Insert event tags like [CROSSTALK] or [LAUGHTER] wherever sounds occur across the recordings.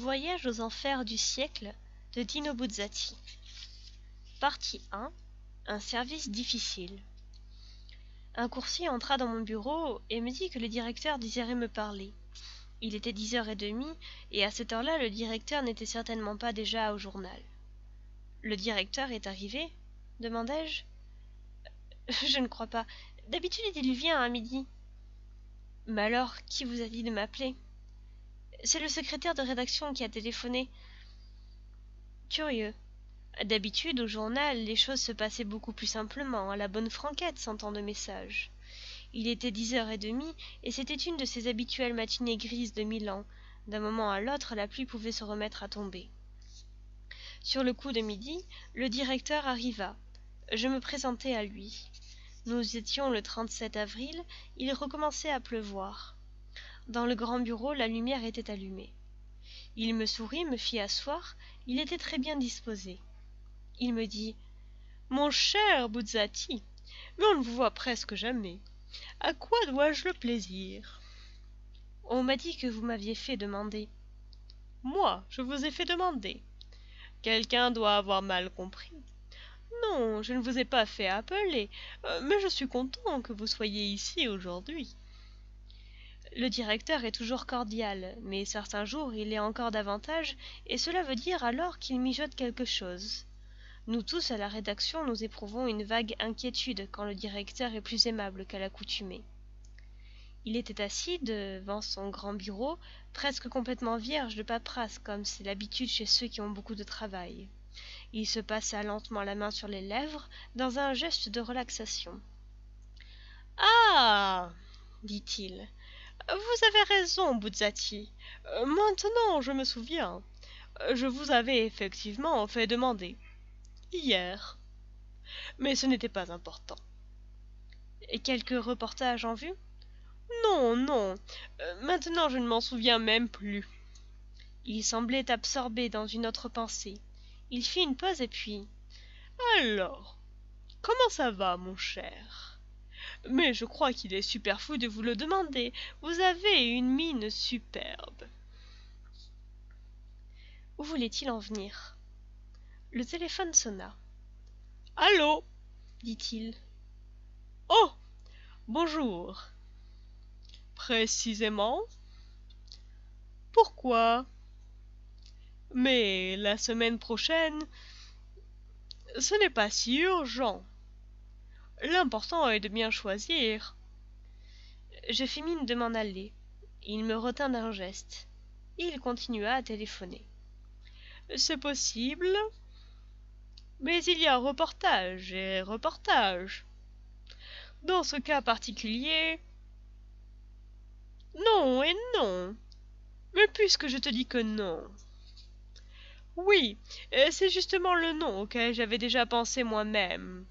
Voyage aux enfers du siècle de Dino Buzzati. Partie 1 Un service difficile. Un coursier entra dans mon bureau et me dit que le directeur désirait me parler. Il était dix heures et demie, et à cette heure-là, le directeur n'était certainement pas déjà au journal. Le directeur est arrivé demandai-je. [LAUGHS] Je ne crois pas. D'habitude, il vient à midi. Mais alors, qui vous a dit de m'appeler? C'est le secrétaire de rédaction qui a téléphoné. Curieux. D'habitude, au journal, les choses se passaient beaucoup plus simplement, à la bonne franquette, sans tant de messages. Il était dix heures et demie, et c'était une de ces habituelles matinées grises de Milan. D'un moment à l'autre, la pluie pouvait se remettre à tomber. Sur le coup de midi, le directeur arriva. Je me présentai à lui. Nous étions le 37 avril, il recommençait à pleuvoir. Dans le grand bureau, la lumière était allumée. Il me sourit, me fit asseoir, il était très bien disposé. Il me dit Mon cher Buzzati, mais on ne vous voit presque jamais. À quoi dois-je le plaisir? On m'a dit que vous m'aviez fait demander. Moi, je vous ai fait demander. Quelqu'un doit avoir mal compris. Non, je ne vous ai pas fait appeler, euh, mais je suis content que vous soyez ici aujourd'hui. Le directeur est toujours cordial, mais certains jours il est encore davantage, et cela veut dire alors qu'il mijote quelque chose. Nous tous à la rédaction nous éprouvons une vague inquiétude quand le directeur est plus aimable qu'à l'accoutumée. Il était assis devant son grand bureau, presque complètement vierge de paperasse, comme c'est l'habitude chez ceux qui ont beaucoup de travail. Il se passa lentement la main sur les lèvres, dans un geste de relaxation. Ah dit-il. Vous avez raison, Buzzati. Maintenant, je me souviens. Je vous avais effectivement fait demander. Hier. Mais ce n'était pas important. Et quelques reportages en vue? Non, non. maintenant, je ne m'en souviens même plus. Il semblait absorbé dans une autre pensée. Il fit une pause et puis Alors, comment ça va, mon cher? Mais je crois qu'il est superflu de vous le demander. Vous avez une mine superbe. Où voulait-il en venir? Le téléphone sonna. Allô? dit-il. Oh Bonjour. Précisément? Pourquoi? Mais la semaine prochaine, ce n'est pas si urgent. L'important est de bien choisir. Je fis mine de m'en aller. Il me retint d'un geste. Il continua à téléphoner. C'est possible. Mais il y a reportage et reportage. Dans ce cas particulier. Non et non. Mais puisque je te dis que non, oui, c'est justement le nom auquel j'avais déjà pensé moi-même.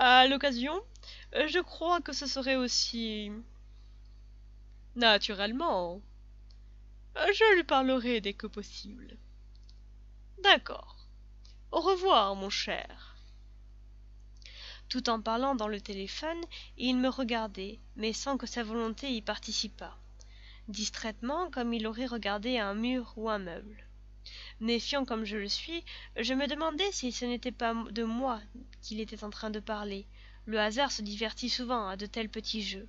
À l'occasion, je crois que ce serait aussi... Naturellement. Je lui parlerai dès que possible. D'accord. Au revoir, mon cher. Tout en parlant dans le téléphone, il me regardait, mais sans que sa volonté y participât distraitement comme il aurait regardé un mur ou un meuble. Méfiant comme je le suis, je me demandais si ce n'était pas de moi qu'il était en train de parler. Le hasard se divertit souvent à de tels petits jeux.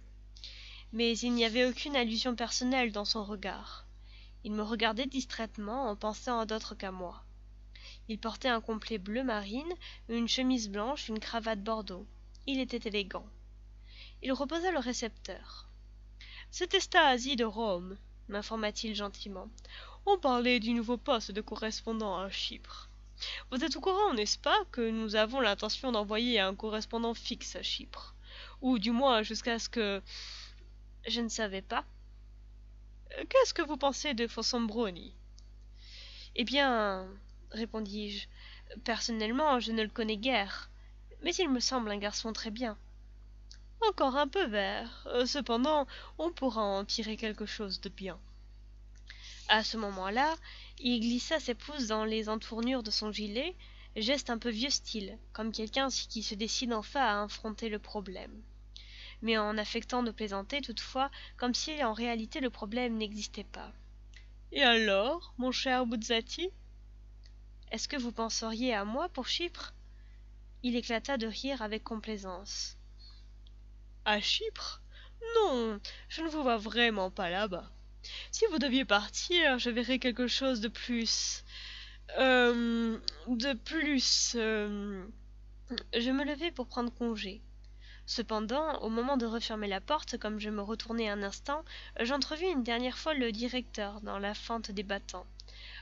Mais il n'y avait aucune allusion personnelle dans son regard. Il me regardait distraitement en pensant à d'autres qu'à moi. Il portait un complet bleu marine, une chemise blanche, une cravate bordeaux. Il était élégant. Il reposa le récepteur. C'est Estasie de Rome, m'informa-t-il gentiment. On parlait du nouveau poste de correspondant à Chypre. Vous êtes au courant, n'est-ce pas, que nous avons l'intention d'envoyer un correspondant fixe à Chypre? Ou du moins jusqu'à ce que... Je ne savais pas. Qu'est-ce que vous pensez de Fossombroni? Eh bien, répondis-je, personnellement, je ne le connais guère, mais il me semble un garçon très bien encore un peu vert euh, cependant on pourra en tirer quelque chose de bien à ce moment-là il glissa ses pouces dans les entournures de son gilet geste un peu vieux style comme quelqu'un qui se décide enfin à affronter le problème mais en affectant de plaisanter toutefois, comme si en réalité le problème n'existait pas. Et alors, mon cher Buzzati? Est-ce que vous penseriez à moi pour Chypre? Il éclata de rire avec complaisance. À Chypre? Non, je ne vous vois vraiment pas là-bas. Si vous deviez partir, je verrais quelque chose de plus. Euh, de plus. Euh, je me levai pour prendre congé. Cependant, au moment de refermer la porte, comme je me retournai un instant, j'entrevis une dernière fois le directeur dans la fente des battants.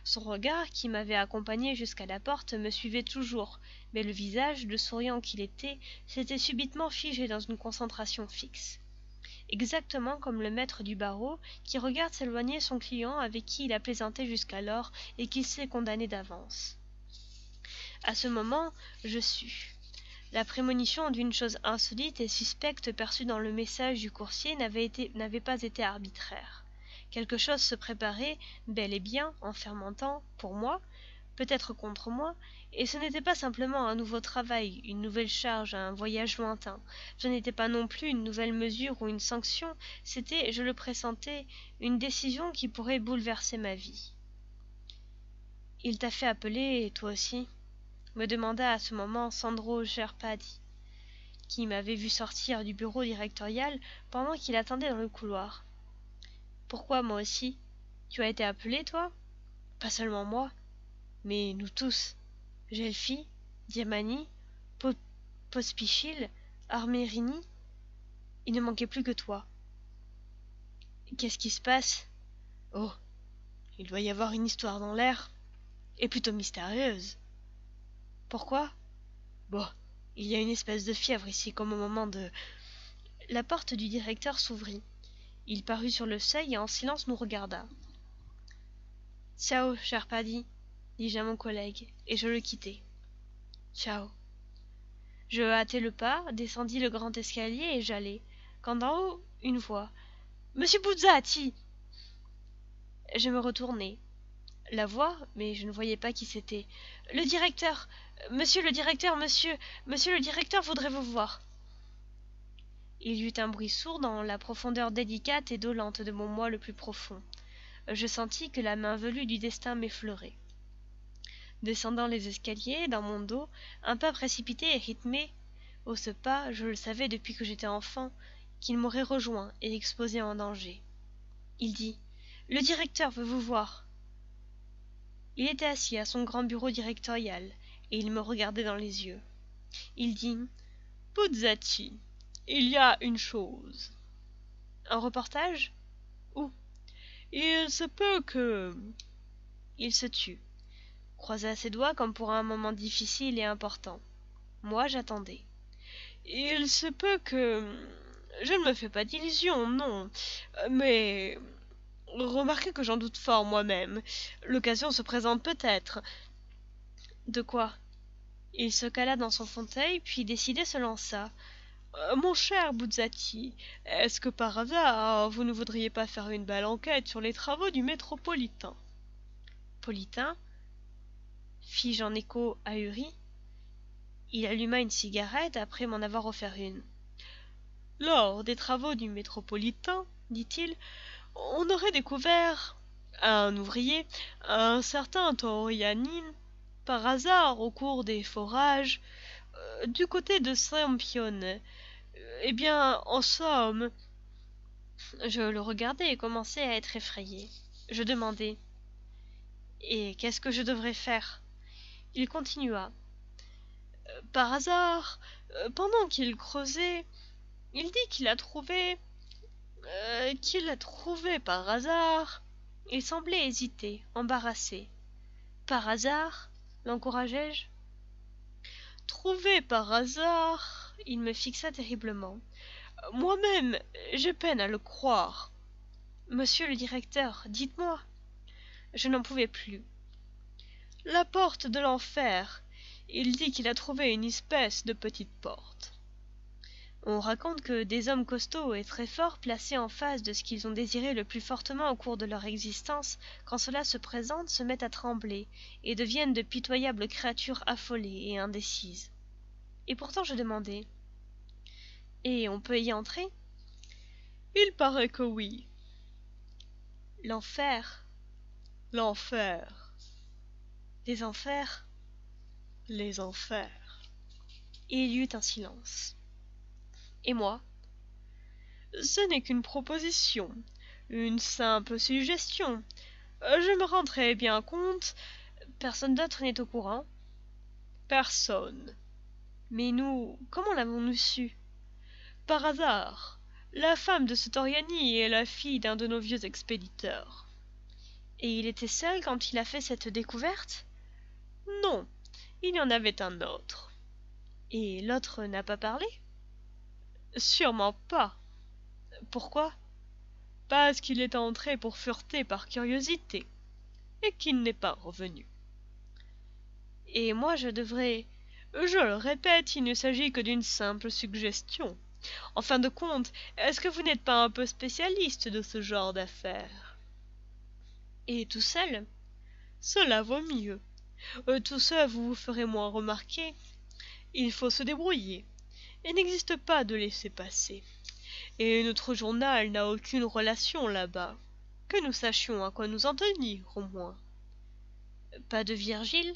Son regard, qui m'avait accompagné jusqu'à la porte, me suivait toujours, mais le visage, de souriant qu'il était, s'était subitement figé dans une concentration fixe. Exactement comme le maître du barreau qui regarde s'éloigner son client avec qui il a plaisanté jusqu'alors et qu'il sait condamner d'avance. À ce moment, je sus. La prémonition d'une chose insolite et suspecte perçue dans le message du coursier n'avait pas été arbitraire. Quelque chose se préparait, bel et bien, en fermentant, pour moi, peut-être contre moi, et ce n'était pas simplement un nouveau travail, une nouvelle charge, un voyage lointain. Ce n'était pas non plus une nouvelle mesure ou une sanction, c'était, je le pressentais, une décision qui pourrait bouleverser ma vie. Il t'a fait appeler, toi aussi? me demanda à ce moment Sandro Gerpadi, qui m'avait vu sortir du bureau directorial pendant qu'il attendait dans le couloir. Pourquoi moi aussi? Tu as été appelé, toi? Pas seulement moi, mais nous tous. Gelfi, Diamani, Pospichil, Armerini. Il ne manquait plus que toi. Qu'est-ce qui se passe? Oh, il doit y avoir une histoire dans l'air, et plutôt mystérieuse. Pourquoi? Bon, il y a une espèce de fièvre ici, comme au moment de. La porte du directeur s'ouvrit. Il parut sur le seuil et en silence nous regarda. Ciao, cher Paddy, dis-je à mon collègue, et je le quittai. Ciao. Je hâtai le pas, descendis le grand escalier et j'allais, quand d'en haut, une voix. Monsieur Buzzati Je me retournai. La voix, mais je ne voyais pas qui c'était. Le directeur Monsieur le directeur, monsieur, monsieur le directeur voudrait vous voir? Il y eut un bruit sourd dans la profondeur délicate et dolente de mon moi le plus profond. Je sentis que la main velue du destin m'effleurait. Descendant les escaliers, dans mon dos, un pas précipité et rythmé, au ce pas, je le savais depuis que j'étais enfant, qu'il m'aurait rejoint et exposé en danger. Il dit Le directeur veut vous voir. Il était assis à son grand bureau directorial, et il me regardait dans les yeux. Il dit Buzzati, il y a une chose. Un reportage? Où? Il se peut que. Il se tut, croisa ses doigts comme pour un moment difficile et important. Moi, j'attendais. Il se peut que. Je ne me fais pas d'illusions, non. Mais. Remarquez que j'en doute fort moi-même. L'occasion se présente peut-être. De quoi? Il se cala dans son fauteuil, puis décidé se lança. Euh, mon cher Buzzati, est-ce que par hasard vous ne voudriez pas faire une belle enquête sur les travaux du métropolitain? Politain? Fis-je en écho ahuri Il alluma une cigarette après m'en avoir offert une. Lors des travaux du métropolitain, dit-il, on aurait découvert un ouvrier, un certain Torianin, par hasard au cours des forages euh, du côté de Saint-Pione. Eh bien, en somme. Je le regardais et commençais à être effrayé. Je demandai. Et qu'est-ce que je devrais faire? Il continua. Euh, par hasard, euh, pendant qu'il creusait, il dit qu'il a trouvé. qu'il a trouvé par hasard. Il semblait hésiter, embarrassé. Par hasard l'encourageai-je? Trouvé par hasard il me fixa terriblement moi-même j'ai peine à le croire monsieur le directeur dites-moi je n'en pouvais plus la porte de l'enfer. Il dit qu'il a trouvé une espèce de petite porte. On raconte que des hommes costauds et très forts placés en face de ce qu'ils ont désiré le plus fortement au cours de leur existence quand cela se présente se mettent à trembler et deviennent de pitoyables créatures affolées et indécises. Et pourtant je demandai Et on peut y entrer? Il paraît que oui. L'enfer. L'enfer. Les enfers Les enfers. Il y eut un silence. Et moi? Ce n'est qu'une proposition, une simple suggestion. Je me rendrai bien compte. Personne d'autre n'est au courant Personne. Mais nous, comment l'avons-nous su? Par hasard. La femme de ce Toriani est la fille d'un de nos vieux expéditeurs. Et il était seul quand il a fait cette découverte? Non, il y en avait un autre. Et l'autre n'a pas parlé? Sûrement pas. Pourquoi? Parce qu'il est entré pour fureter par curiosité, et qu'il n'est pas revenu. Et moi je devrais... Je le répète, il ne s'agit que d'une simple suggestion. En fin de compte, est-ce que vous n'êtes pas un peu spécialiste de ce genre d'affaires? Et tout seul Cela vaut mieux. Euh, tout seul, vous vous ferez moins remarquer. Il faut se débrouiller. Il n'existe pas de laisser passer. Et notre journal n'a aucune relation là-bas. Que nous sachions à quoi nous en tenir, au moins. Pas de Virgile?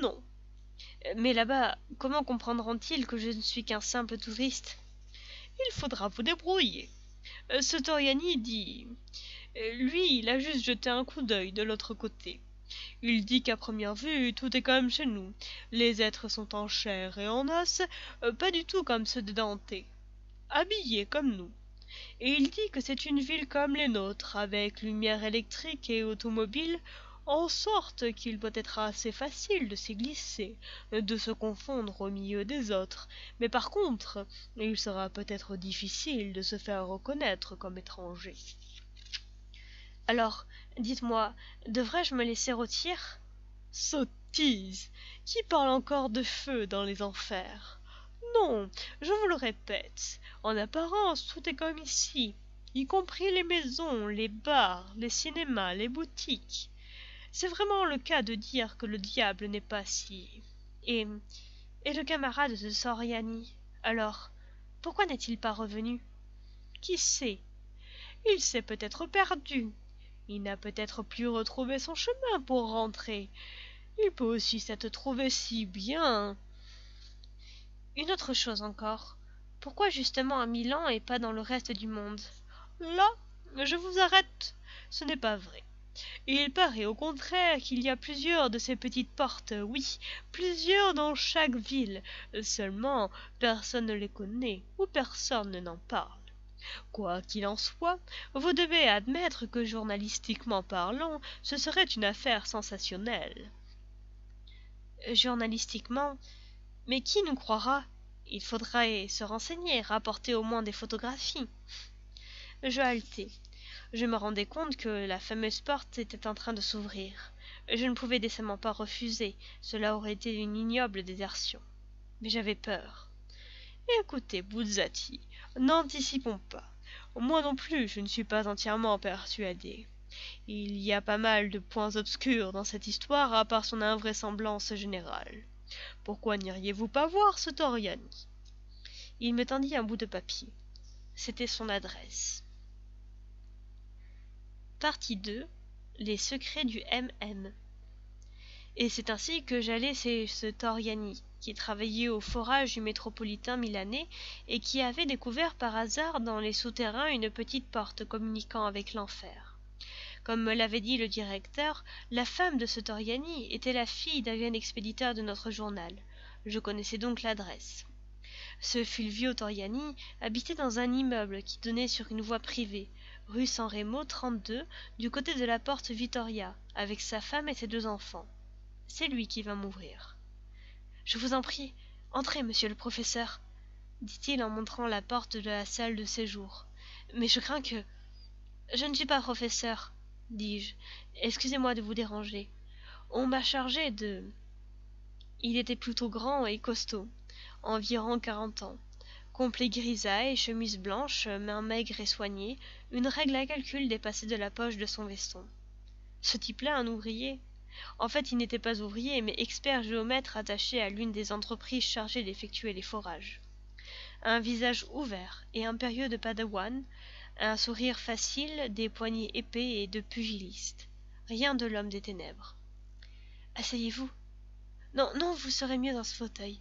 Non. Mais là-bas, comment comprendront-ils que je ne suis qu'un simple touriste? Il faudra vous débrouiller. Euh, ce Toriani dit... Euh, lui, il a juste jeté un coup d'œil de l'autre côté. Il dit qu'à première vue, tout est comme chez nous. Les êtres sont en chair et en os, euh, pas du tout comme ceux de Dante. Habillés comme nous. Et il dit que c'est une ville comme les nôtres, avec lumière électrique et automobile, en sorte qu'il doit être assez facile de s'y glisser, de se confondre au milieu des autres, mais par contre, il sera peut-être difficile de se faire reconnaître comme étranger. Alors, dites-moi, devrais-je me laisser rôtir? Sottise Qui parle encore de feu dans les enfers? Non, je vous le répète, en apparence tout est comme ici, y compris les maisons, les bars, les cinémas, les boutiques. C'est vraiment le cas de dire que le diable n'est pas si. Et. et le camarade de Soriani? Alors, pourquoi n'est-il pas revenu? Qui sait? Il s'est peut-être perdu. Il n'a peut-être plus retrouvé son chemin pour rentrer. Il peut aussi s'être trouvé si bien. Une autre chose encore. Pourquoi justement à Milan et pas dans le reste du monde? Là, je vous arrête. Ce n'est pas vrai. Il paraît au contraire qu'il y a plusieurs de ces petites portes, oui, plusieurs dans chaque ville. Seulement, personne ne les connaît, ou personne n'en parle. Quoi qu'il en soit, vous devez admettre que journalistiquement parlant, ce serait une affaire sensationnelle. Journalistiquement Mais qui nous croira? Il faudrait se renseigner, rapporter au moins des photographies. Je haletai je me rendais compte que la fameuse porte était en train de s'ouvrir. Je ne pouvais décemment pas refuser, cela aurait été une ignoble désertion. Mais j'avais peur. Écoutez, n'anticipons pas. Moi non plus, je ne suis pas entièrement persuadé. Il y a pas mal de points obscurs dans cette histoire à part son invraisemblance générale. Pourquoi n'iriez-vous pas voir ce Toriani Il me tendit un bout de papier. C'était son adresse. Partie 2 Les secrets du MM Et c'est ainsi que j'allais chez ce Toriani, qui travaillait au forage du métropolitain milanais et qui avait découvert par hasard dans les souterrains une petite porte communiquant avec l'enfer. Comme me l'avait dit le directeur, la femme de ce Toriani était la fille d'un jeune expéditeur de notre journal. Je connaissais donc l'adresse. Ce Fulvio Toriani habitait dans un immeuble qui donnait sur une voie privée, rue San Remo 32, du côté de la porte Vittoria, avec sa femme et ses deux enfants. C'est lui qui va m'ouvrir. Je vous en prie, entrez, monsieur le professeur, dit-il en montrant la porte de la salle de séjour. Mais je crains que. Je ne suis pas professeur, dis-je. Excusez-moi de vous déranger. On m'a chargé de. Il était plutôt grand et costaud, environ quarante ans complet grisaille chemise blanche mains maigres et soignées une règle à calcul dépassait de la poche de son veston ce type-là un ouvrier en fait il n'était pas ouvrier mais expert géomètre attaché à l'une des entreprises chargées d'effectuer les forages. Un visage ouvert et impérieux de padawan un sourire facile des poignets épais et de pugiliste. Rien de l'homme des ténèbres. Asseyez-vous. Non non vous serez mieux dans ce fauteuil.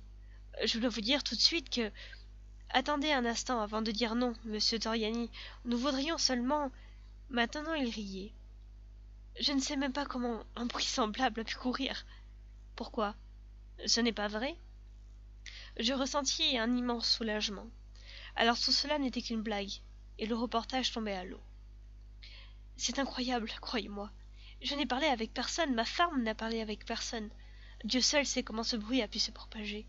Je dois vous dire tout de suite que attendez un instant avant de dire non monsieur Toriani. Nous voudrions seulement maintenant il riait je ne sais même pas comment un bruit semblable a pu courir. Pourquoi? Ce n'est pas vrai. Je ressentis un immense soulagement. Alors tout cela n'était qu'une blague et le reportage tombait à l'eau. C'est incroyable croyez-moi. Je n'ai parlé avec personne ma femme n'a parlé avec personne. Dieu seul sait comment ce bruit a pu se propager.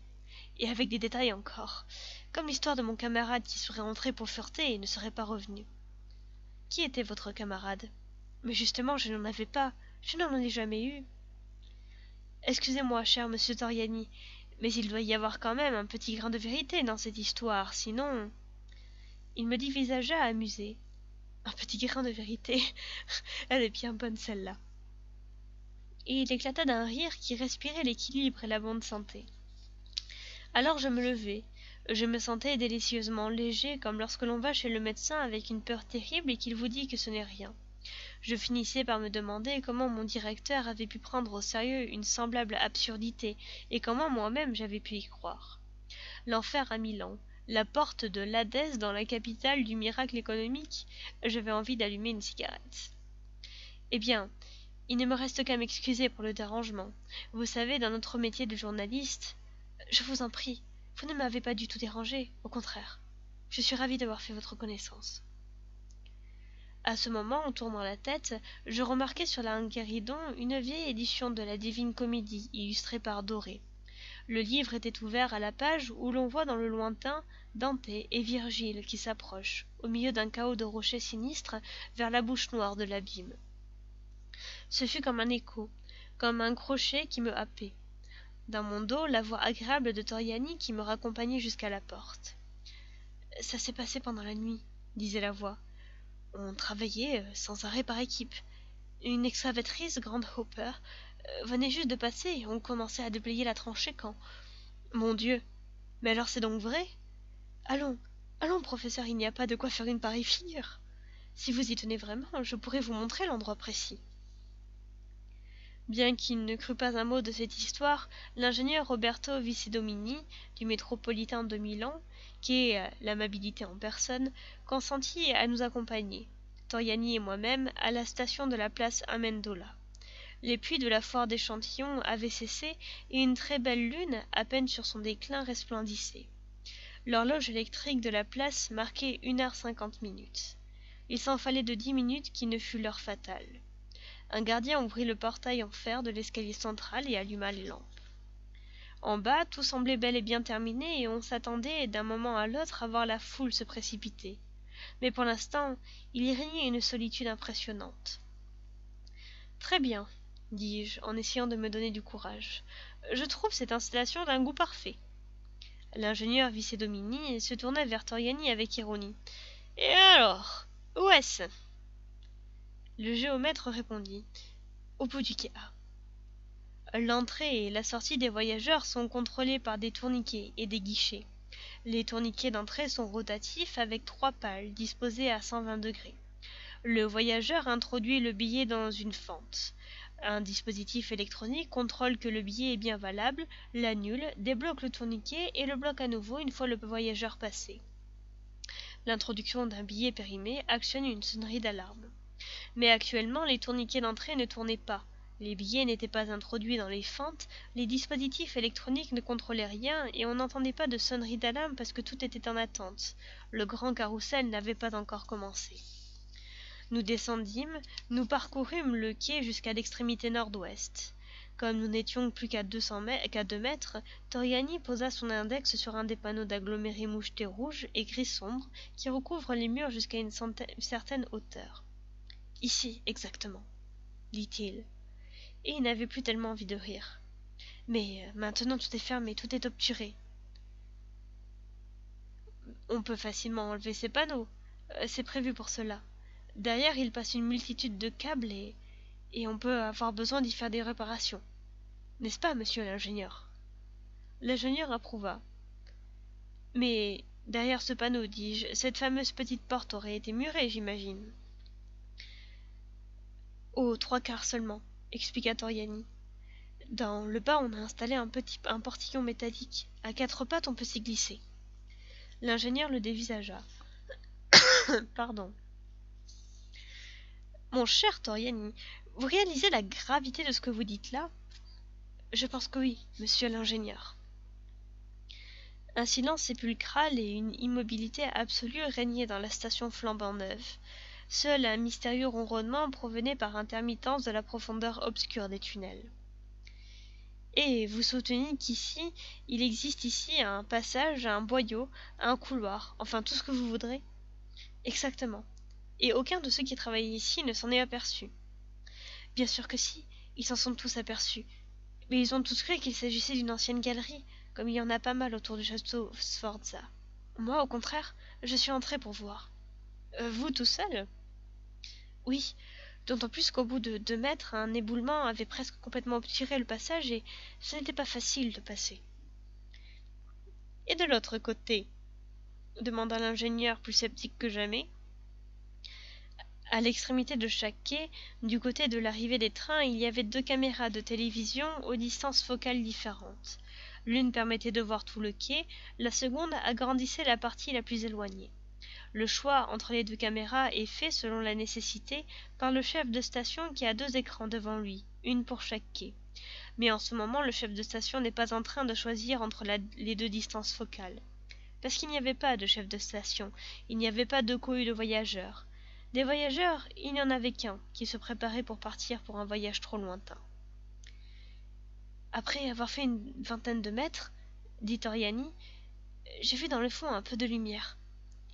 Et avec des détails encore comme l'histoire de mon camarade qui serait entré pour fureter et ne serait pas revenu. Qui était votre camarade? Mais justement je n'en avais pas. Je n'en ai jamais eu. Excusez-moi cher monsieur Toriani mais il doit y avoir quand même un petit grain de vérité dans cette histoire sinon il me dévisagea amusé un petit grain de vérité. [LAUGHS] Elle est bien bonne celle-là. Et il éclata d'un rire qui respirait l'équilibre et la bonne santé. Alors je me levai. Je me sentais délicieusement léger comme lorsque l'on va chez le médecin avec une peur terrible et qu'il vous dit que ce n'est rien je finissais par me demander comment mon directeur avait pu prendre au sérieux une semblable absurdité et comment moi-même j'avais pu y croire. L'enfer à Milan la porte de l'Hadès dans la capitale du miracle économique j'avais envie d'allumer une cigarette. Eh bien il ne me reste qu'à m'excuser pour le dérangement. Vous savez dans notre métier de journaliste je vous en prie vous ne m'avez pas du tout dérangé au contraire. Je suis ravie d'avoir fait votre connaissance à ce moment en tournant la tête je remarquai sur la une vieille édition de la divine comédie illustrée par doré. Le livre était ouvert à la page où l'on voit dans le lointain dante et virgile qui s'approchent au milieu d'un chaos de rochers sinistres vers la bouche noire de l'abîme. Ce fut comme un écho comme un crochet qui me happait. Dans mon dos la voix agréable de Toriani qui me raccompagnait jusqu'à la porte ça s'est passé pendant la nuit disait la voix on travaillait euh, sans arrêt par équipe. Une excavatrice grande hopper euh, venait juste de passer. Et on commençait à déblayer la tranchée quand mon dieu. Mais alors c'est donc vrai? Allons allons professeur il n'y a pas de quoi faire une pareille figure. Si vous y tenez vraiment je pourrais vous montrer l'endroit précis. Bien qu'il ne crût pas un mot de cette histoire l'ingénieur roberto Vicedomini du métropolitain de milan qui est euh, l'amabilité en personne consentit à nous accompagner Toriani et moi-même à la station de la place Amendola. Les puits de la foire d'échantillons avaient cessé et une très belle lune à peine sur son déclin resplendissait. L'horloge électrique de la place marquait une heure cinquante minutes. Il s'en fallait de dix minutes qui ne fût l'heure fatale. Un gardien ouvrit le portail en fer de l'escalier central et alluma les lampes en bas tout semblait bel et bien terminé et on s'attendait d'un moment à l'autre à voir la foule se précipiter. Mais pour l'instant il y régnait une solitude impressionnante. Très bien dis-je en essayant de me donner du courage. Je trouve cette installation d'un goût parfait. L'ingénieur vit ses domini et se tourna vers Toriani avec ironie. Et alors où est-ce? Le géomètre répondit. Au bout du quai l'entrée et la sortie des voyageurs sont contrôlées par des tourniquets et des guichets. Les tourniquets d'entrée sont rotatifs avec trois pales disposées à 120 degrés. Le voyageur introduit le billet dans une fente. Un dispositif électronique contrôle que le billet est bien valable l'annule débloque le tourniquet et le bloque à nouveau une fois le voyageur passé. L'introduction d'un billet périmé actionne une sonnerie d'alarme. Mais actuellement les tourniquets d'entrée ne tournaient pas les billets n'étaient pas introduits dans les fentes les dispositifs électroniques ne contrôlaient rien et on n'entendait pas de sonnerie d'alarme parce que tout était en attente. Le grand carrousel n'avait pas encore commencé. Nous descendîmes nous parcourûmes le quai jusqu'à l'extrémité nord-ouest. Comme nous n'étions plus qu'à deux mètres Toriani posa son index sur un des panneaux d'agglomérés mouchetés rouges et gris sombre qui recouvrent les murs jusqu'à une, une certaine hauteur. Ici exactement dit-il et il n'avait plus tellement envie de rire. Mais euh, maintenant tout est fermé tout est obturé. On peut facilement enlever ces panneaux. Euh, c'est prévu pour cela. Derrière il passe une multitude de câbles et et on peut avoir besoin d'y faire des réparations. N'est-ce pas monsieur l'ingénieur? L'ingénieur approuva. Mais Derrière ce panneau, dis-je, cette fameuse petite porte aurait été murée, j'imagine. Oh, trois quarts seulement, expliqua Toriani. Dans le bas, on a installé un petit portillon métallique. À quatre pattes, on peut s'y glisser. L'ingénieur le dévisagea. [COUGHS] Pardon. Mon cher Toriani, vous réalisez la gravité de ce que vous dites là? Je pense que oui, monsieur l'ingénieur. Un silence sépulcral et une immobilité absolue régnaient dans la station flambant neuve. Seul un mystérieux ronronnement provenait par intermittence de la profondeur obscure des tunnels. Et vous soutenez qu'ici, il existe ici un passage, un boyau, un couloir, enfin tout ce que vous voudrez Exactement. Et aucun de ceux qui travaillaient ici ne s'en est aperçu. Bien sûr que si, ils s'en sont tous aperçus. Mais ils ont tous cru qu'il s'agissait d'une ancienne galerie, comme il y en a pas mal autour du château Sforza. Moi, au contraire, je suis entré pour voir. Euh, vous tout seul? Oui, d'autant plus qu'au bout de deux mètres, un éboulement avait presque complètement obturé le passage et ce n'était pas facile de passer. Et de l'autre côté demanda l'ingénieur plus sceptique que jamais. À l'extrémité de chaque quai, du côté de l'arrivée des trains, il y avait deux caméras de télévision aux distances focales différentes. L'une permettait de voir tout le quai, la seconde agrandissait la partie la plus éloignée. Le choix entre les deux caméras est fait selon la nécessité par le chef de station qui a deux écrans devant lui, une pour chaque quai. Mais en ce moment, le chef de station n'est pas en train de choisir entre les deux distances focales. Parce qu'il n'y avait pas de chef de station, il n'y avait pas de cohue de voyageurs. Des voyageurs, il n'y en avait qu'un, qui se préparait pour partir pour un voyage trop lointain. Après avoir fait une vingtaine de mètres, dit Oriani, j'ai vu dans le fond un peu de lumière.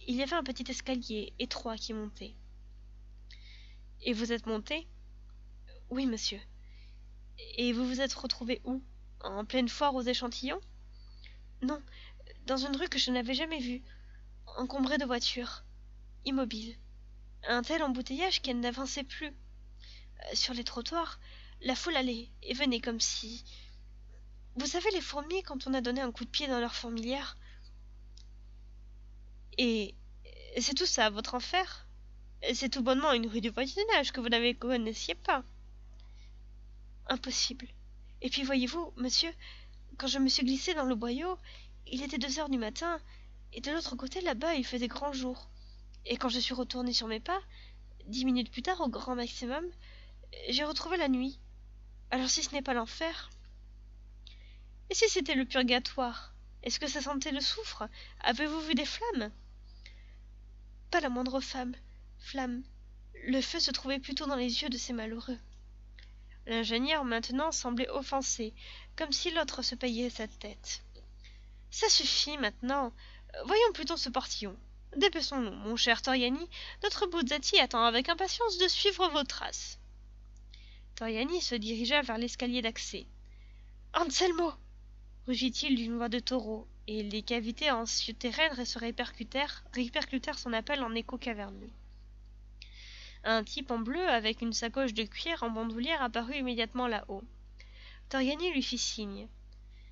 Il y avait un petit escalier étroit qui montait. Et vous êtes monté? Oui, monsieur. Et vous vous êtes retrouvé où? En pleine foire aux échantillons? Non, dans une rue que je n'avais jamais vue, encombrée de voitures, immobile un tel embouteillage qu'elle n'avançait plus. Euh, sur les trottoirs, la foule allait et venait comme si... Vous savez les fourmis quand on a donné un coup de pied dans leur fourmilière Et c'est tout ça, votre enfer C'est tout bonnement une rue du voisinage que vous n'avez connaissiez pas. Impossible. Et puis voyez-vous, monsieur, quand je me suis glissé dans le boyau, il était deux heures du matin, et de l'autre côté là-bas il faisait grand jour et quand je suis retourné sur mes pas, dix minutes plus tard au grand maximum, j'ai retrouvé la nuit. Alors si ce n'est pas l'enfer. Et si c'était le purgatoire? Est-ce que ça sentait le soufre? Avez-vous vu des flammes? Pas la moindre femme. Flamme. Le feu se trouvait plutôt dans les yeux de ces malheureux. L'ingénieur maintenant semblait offensé, comme si l'autre se payait sa tête. Ça suffit maintenant. Voyons plutôt ce portillon. Dépêchons-nous, mon cher Toriani, notre Buzzati attend avec impatience de suivre vos traces. Toriani se dirigea vers l'escalier d'accès. Anselmo rugit-il d'une voix de taureau, et les cavités en souterraines se répercutèrent, son appel en écho caverneux. Un type en bleu avec une sacoche de cuir en bandoulière apparut immédiatement là-haut. Toriani lui fit signe.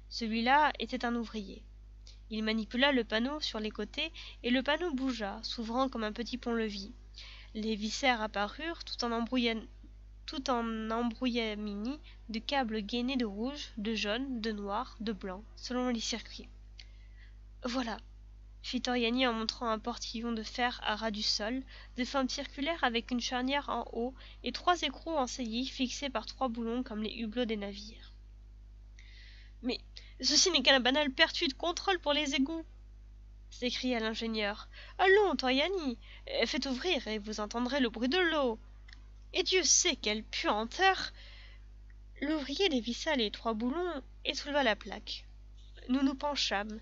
Celui-là était un ouvrier. Il manipula le panneau sur les côtés, et le panneau bougea, s'ouvrant comme un petit pont-levis. Les viscères apparurent, tout en tout en embrouillamini de câbles gainés de rouge, de jaune, de noir, de blanc, selon les circuits. Voilà, fit Toriani en montrant un portillon de fer à ras du sol, de forme circulaire avec une charnière en haut et trois écrous en saillie fixés par trois boulons comme les hublots des navires. Mais Ceci n'est qu'un banal pertuis de contrôle pour les égouts s'écria l'ingénieur. Allons, Toyani, faites ouvrir et vous entendrez le bruit de l'eau. Et Dieu sait quelle puanteur L'ouvrier dévissa les trois boulons et souleva la plaque. Nous nous penchâmes.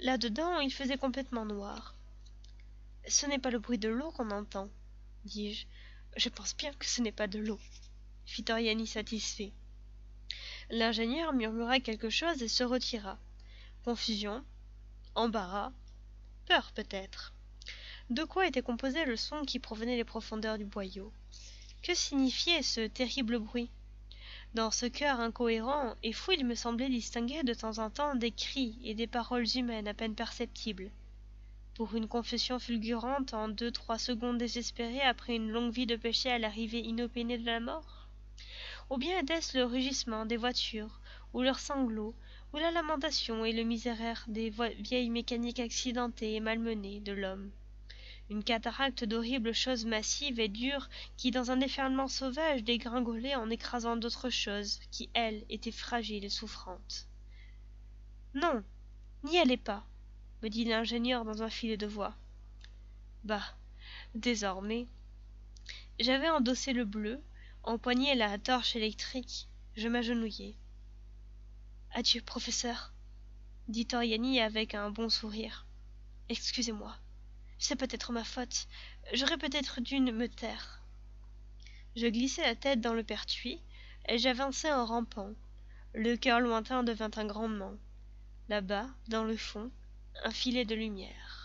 Là-dedans, il faisait complètement noir. Ce n'est pas le bruit de l'eau qu'on entend, dis-je. Je pense bien que ce n'est pas de l'eau, fit Toriani satisfait. L'ingénieur murmura quelque chose et se retira. Confusion, embarras, peur peut-être. De quoi était composé le son qui provenait des profondeurs du boyau? Que signifiait ce terrible bruit? Dans ce cœur incohérent et fou il me semblait distinguer de temps en temps des cris et des paroles humaines à peine perceptibles. pour une confession fulgurante en deux trois secondes désespérées après une longue vie de péché à l'arrivée inopinée de la mort? Ou bien était-ce le rugissement des voitures ou leurs sanglots ou la lamentation et le miséraire des vieilles mécaniques accidentées et malmenées de l'homme? Une cataracte d'horribles choses massives et dures qui dans un déferlement sauvage dégringolaient en écrasant d'autres choses qui elles étaient fragiles et souffrantes. Non n'y allez pas me dit l'ingénieur dans un filet de voix. Bah désormais j'avais endossé le bleu empoigné la torche électrique je m'agenouillai adieu professeur dit oriani avec un bon sourire. Excusez-moi c'est peut-être ma faute. J'aurais peut-être dû me taire. Je glissai la tête dans le pertuis et j'avançai en rampant. Le cœur lointain devint un grondement là-bas dans le fond un filet de lumière